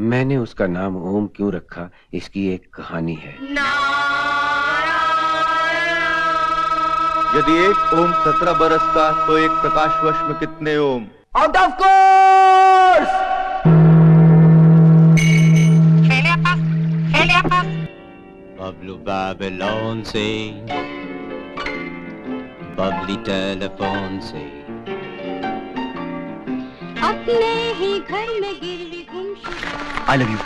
मैंने उसका नाम ओम क्यों रखा? इसकी एक कहानी है। यदि एक ओम सत्रह बरस का तो एक प्रकाश वर्ष में कितने ओम? Out of course Pablo Babylon से बबली टेलीफोन से। अपने ही घर में गिरवी गुमशुदा आई लव यू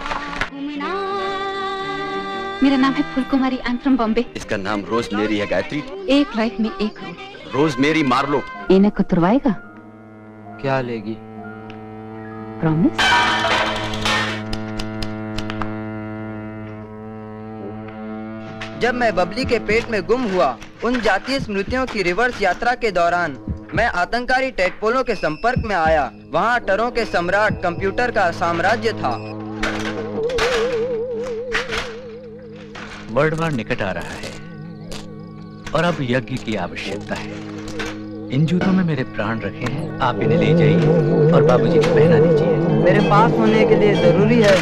मेरा नाम है फुल कुमारी आई फ्रॉम बॉम्बे। इसका नाम रोज मेरी है गायत्री। एक लाइफ में एक रोज। रोज मेरी मार लो। इन्हें कुतरवाएगा? क्या लेगी? प्रॉमिस जब मैं बबली के पेट में गुम हुआ उन जातीय स्मृतियों की रिवर्स यात्रा के दौरान मैं आतंकारी टेटपोलों के संपर्क में आया। वहाँ टरों के सम्राट कंप्यूटर का साम्राज्य था। वर्ल्ड वार निकट आ रहा है। और अब यज्ञ की आवश्यकता है। इन जूतों में मेरे प्राण रखे हैं आप इन्हें ले जाइए और बाबूजी को पहना दीजिए। मेरे पास होने के लिए ज़रूरी है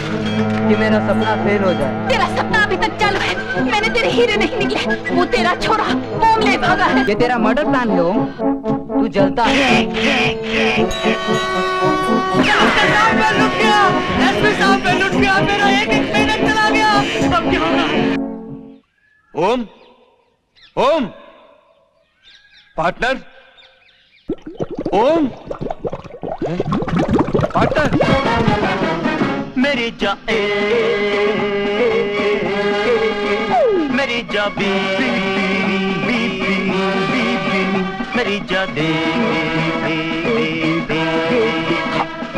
कि मेरा सपना फेल हो जाए। तेरा सपना अभी तक चालू है। मैंने तेरे हीरे नहीं निकले वो तेरा छोरा मोम ले भागा है। ये तेरा मर्डर प्लान है ओम। तू जलता है। ओम। ओम। पार्टनर। ओम। पार्टनर। मेरी जा ए। मेरी जा बी। मेरी जा दे। दे दे दे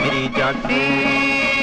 मेरी जा दे